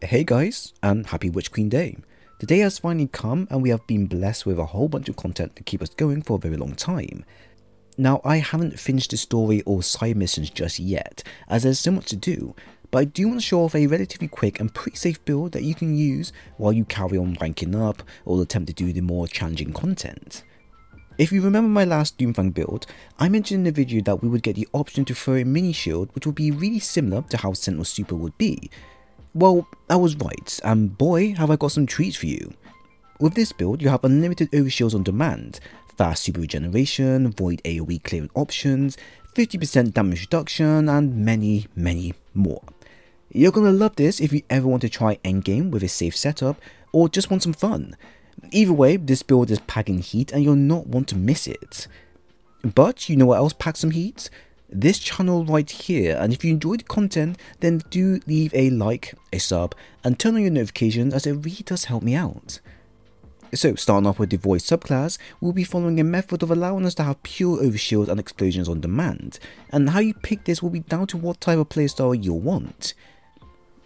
Hey guys, and happy Witch Queen Day. The day has finally come and we have been blessed with a whole bunch of content to keep us going for a very long time. Now I haven't finished the story or side missions just yet, as there's so much to do, but I do want to show off a relatively quick and pretty safe build that you can use while you carry on ranking up or attempt to do the more challenging content. If you remember my last Doomfang build, I mentioned in the video that we would get the option to throw a mini shield which would be really similar to how Sentinel Super would be, well, I was right, and boy have I got some treats for you. With this build, you have unlimited overshields on demand, fast super regeneration, void AoE clearing options, 50% damage reduction, and many, many more. You're gonna love this if you ever want to try endgame with a safe setup, or just want some fun. Either way, this build is packing heat and you'll not want to miss it. But you know what else packs some heat? This channel right here and if you enjoyed the content then do leave a like, a sub and turn on your notifications as it really does help me out. So starting off with the Void subclass, we'll be following a method of allowing us to have pure overshield and explosions on demand, and how you pick this will be down to what type of playstyle you'll want.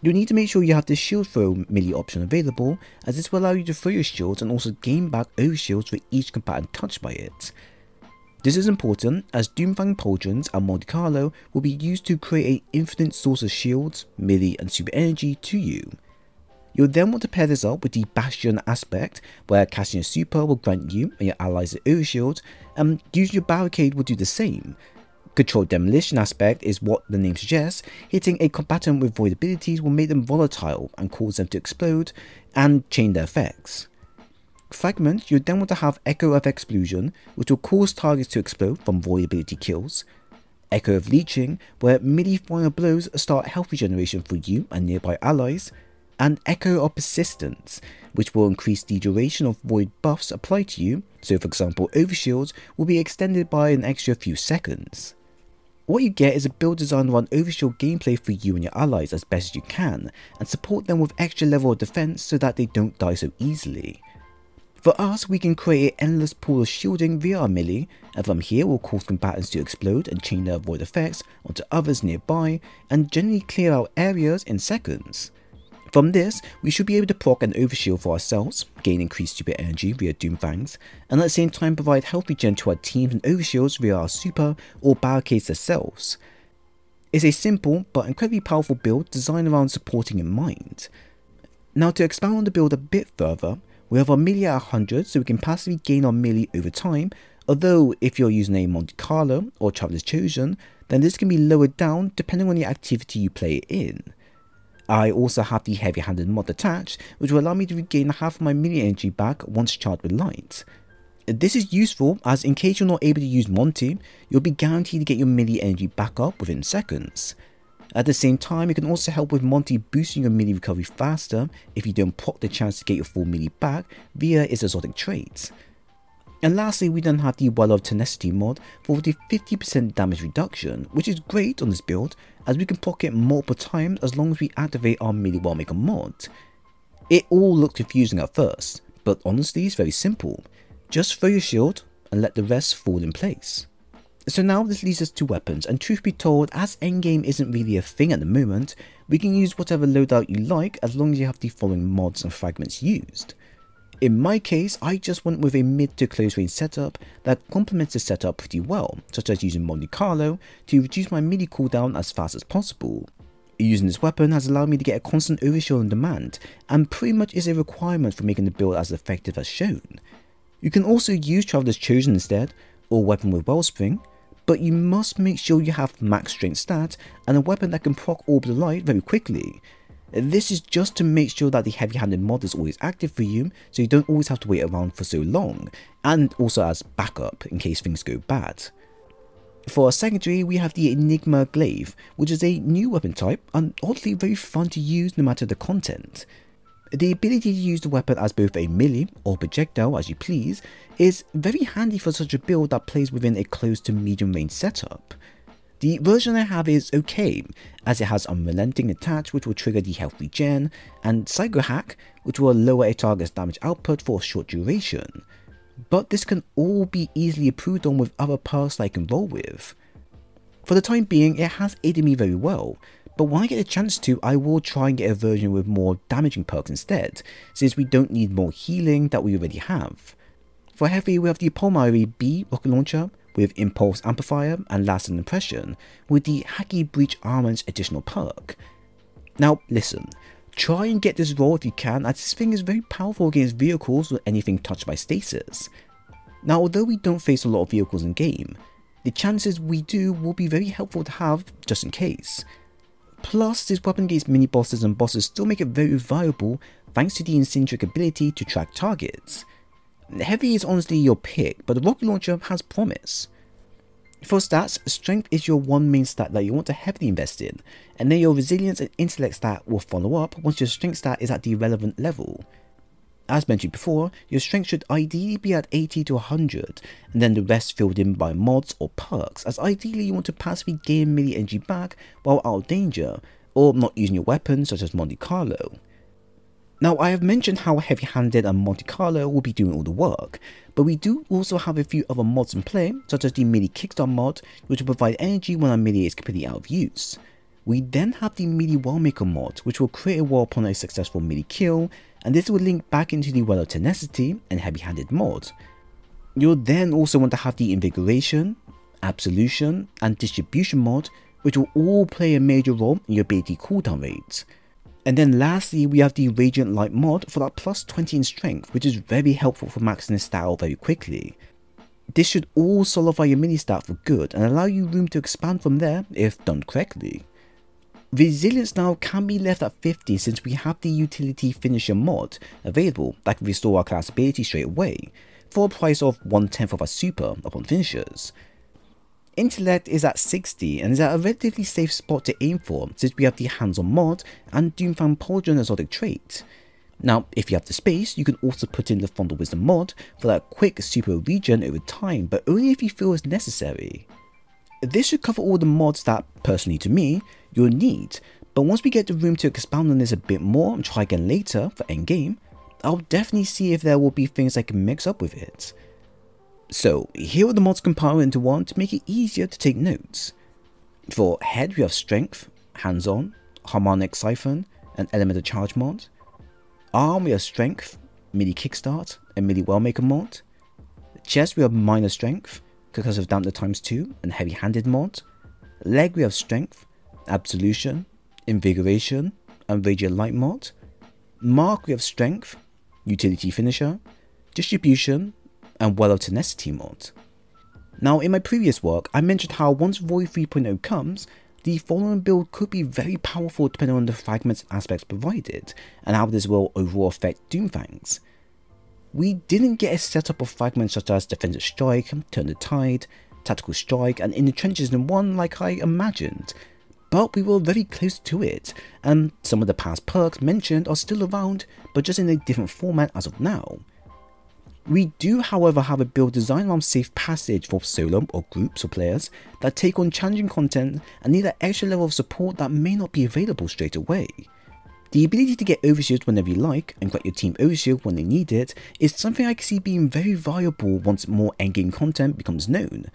You'll need to make sure you have the shield throw melee option available, as this will allow you to throw your shields and also gain back overshields for each combatant touched by it. This is important as Doomfang Pauldrons and Monte Carlo will be used to create an infinite source of shields, melee and super energy to you. You'll then want to pair this up with the Bastion aspect, where casting a super will grant you and your allies an overshield, and using your barricade will do the same. Controlled demolition aspect is what the name suggests, hitting a combatant with void abilities will make them volatile and cause them to explode and chain their effects. Fragment, you then want to have Echo of Explosion, which will cause targets to explode from void ability kills. Echo of Leeching, where melee final blows start health regeneration for you and nearby allies. And Echo of Persistence, which will increase the duration of void buffs applied to you, so for example overshields will be extended by an extra few seconds. What you get is a build designed around overshield gameplay for you and your allies as best as you can, and support them with extra level of defense so that they don't die so easily. For us, we can create an endless pool of shielding via our melee, and from here we'll cause combatants to explode and chain their void effects onto others nearby, and generally clear out areas in seconds. From this, we should be able to proc an overshield for ourselves, gain increased super energy via Doomfangs, and at the same time provide health regen to our teams and overshields via our super or barricades themselves. It's a simple but incredibly powerful build designed around supporting in mind. Now to expand on the build a bit further, we have our melee at 100 so we can passively gain our melee over time, although if you're using a Monte Carlo or Traveler's Chosen, then this can be lowered down depending on the activity you play in. I also have the heavy handed mod attached, which will allow me to regain half of my melee energy back once charged with light. This is useful as in case you're not able to use Monty, you'll be guaranteed to get your melee energy back up within seconds. At the same time, it can also help with Monty boosting your melee recovery faster if you don't proc the chance to get your full melee back via its exotic traits. And lastly, we then have the Well of Tenacity mod for the 50% damage reduction, which is great on this build as we can proc it multiple times as long as we activate our melee Wellmaker mod. It all looked confusing at first, but honestly it's very simple. Just throw your shield and let the rest fall in place. So now this leads us to weapons, and truth be told, as endgame isn't really a thing at the moment, we can use whatever loadout you like as long as you have the following mods and fragments used. In my case, I just went with a mid to close range setup that complements the setup pretty well, such as using Monte Carlo to reduce my melee cooldown as fast as possible. Using this weapon has allowed me to get a constant overshield on demand, and pretty much is a requirement for making the build as effective as shown. You can also use Traveler's Chosen instead, or Weapon with Wellspring, but you must make sure you have max strength stat and a weapon that can proc Orbital Light very quickly. This is just to make sure that the heavy handed mod is always active for you so you don't always have to wait around for so long, and also as backup in case things go bad. For our secondary, we have the Enigma Glaive, which is a new weapon type and oddly very fun to use no matter the content. The ability to use the weapon as both a melee or projectile as you please is very handy for such a build that plays within a close to medium range setup. The version I have is okay, as it has Unrelenting attached which will trigger the health regen, and Psycho Hack which will lower a target's damage output for a short duration. But this can all be easily improved on with other perks I can roll with. For the time being, it has aided me very well, but when I get a chance to, I will try and get a version with more damaging perks instead, since we don't need more healing that we already have. For heavy, we have the Palmyra-B rocket launcher with Impulse Amplifier and Lasting Impression, with the Hakke Breach Armor's additional perk. Now listen, try and get this roll if you can as this thing is very powerful against vehicles or anything touched by stasis. Now although we don't face a lot of vehicles in game, the chances we do will be very helpful to have just in case. Plus, this weapon against mini bosses and bosses still make it very viable thanks to the Incendiary ability to track targets. Heavy is honestly your pick, but the rocket launcher has promise. For stats, strength is your one main stat that you want to heavily invest in, and then your resilience and intellect stat will follow up once your strength stat is at the relevant level. As mentioned before, your strength should ideally be at 80 to 100, and then the rest filled in by mods or perks, as ideally you want to passively gain melee energy back while out of danger, or not using your weapons such as Monte Carlo. Now I have mentioned how heavy handed and Monte Carlo will be doing all the work, but we do also have a few other mods in play, such as the melee kickstart mod, which will provide energy when our melee is completely out of use. We then have the melee wellmaker mod, which will create a wall upon a successful melee kill, and this will link back into the Well of Tenacity and Heavy Handed mod. You'll then also want to have the Invigoration, Absolution, and Distribution mod, which will all play a major role in your ability cooldown rates. And then lastly, we have the Radiant Light mod for that plus 20 in strength, which is very helpful for maxing this stat very quickly. This should all solidify your mini stat for good and allow you room to expand from there if done correctly. Resilience now can be left at 50 since we have the utility finisher mod available that can restore our class ability straight away for a price of 1 tenth of a super upon finishers. Intellect is at 60 and is at a relatively safe spot to aim for since we have the hands-on mod and Doomfang Pauldron exotic trait. Now, if you have the space, you can also put in the Font of Wisdom mod for that quick super regen over time, but only if you feel it's necessary. This should cover all the mods that, personally to me, you'll need, but once we get the room to expound on this a bit more and try again later for endgame, I'll definitely see if there will be things I can mix up with it. So here are the mods compiled into one to make it easier to take notes. For head we have strength, hands-on, harmonic siphon, and elemental charge mod. Arm we have strength, melee kickstart, and melee wellmaker mod. Chest we have minor strength, concussive dampener times 2 and heavy handed mod. Leg we have strength, absolution, invigoration, and radiant light mod. Mark we have strength, utility finisher, distribution, and well of tenacity mod. Now in my previous work, I mentioned how once Void 3.0 comes, the following build could be very powerful depending on the fragments aspects provided, and how this will overall affect Doomfangs. We didn't get a setup of fragments such as Defensive Strike, Turn the Tide, Tactical Strike, and In the Trenches in one like I imagined, but we were very close to it, and some of the past perks mentioned are still around, but just in a different format as of now. We do however have a build designed around safe passage for solo or groups of players that take on challenging content and need that extra level of support that may not be available straight away. The ability to get overshield whenever you like and grant your team overshield when they need it is something I can see being very viable once more endgame content becomes known,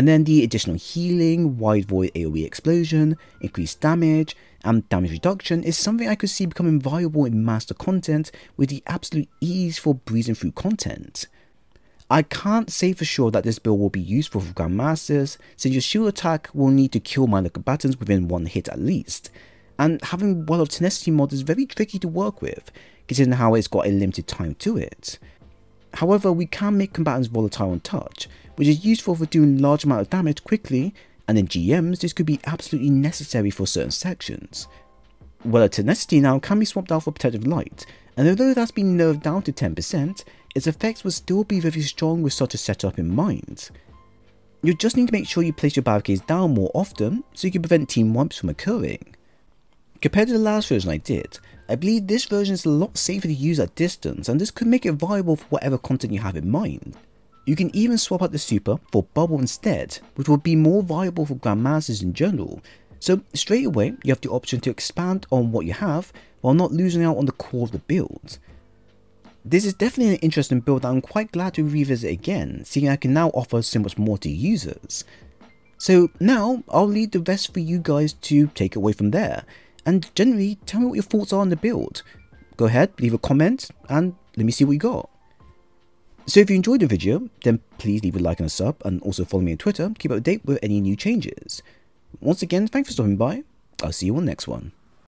and then the additional healing, wide void AoE explosion, increased damage, and damage reduction is something I could see becoming viable in master content with the absolute ease for breezing through content. I can't say for sure that this build will be useful for Grandmasters, since your shield attack will need to kill minor combatants within one hit at least, and having Well of Tenacity mod is very tricky to work with, considering how it's got a limited time to it. However, we can make combatants volatile on touch, which is useful for doing large amount of damage quickly, and in GMs this could be absolutely necessary for certain sections. Well, a Tenacity now can be swapped out for Protective Light, and although that's been nerfed down to 10%, its effects will still be very strong with such a setup in mind. You just need to make sure you place your barricades down more often so you can prevent team wipes from occurring. Compared to the last version I did, I believe this version is a lot safer to use at distance and this could make it viable for whatever content you have in mind. You can even swap out the super for bubble instead, which will be more viable for grandmasters in general. So straight away, you have the option to expand on what you have while not losing out on the core of the build. This is definitely an interesting build that I'm quite glad to revisit again, seeing I can now offer so much more to users. So now I'll leave the rest for you guys to take away from there. And generally, tell me what your thoughts are on the build. Go ahead, leave a comment, and let me see what you got. So if you enjoyed the video, then please leave a like and a sub, and also follow me on Twitter to keep up to date with any new changes. Once again, thanks for stopping by. I'll see you on the next one.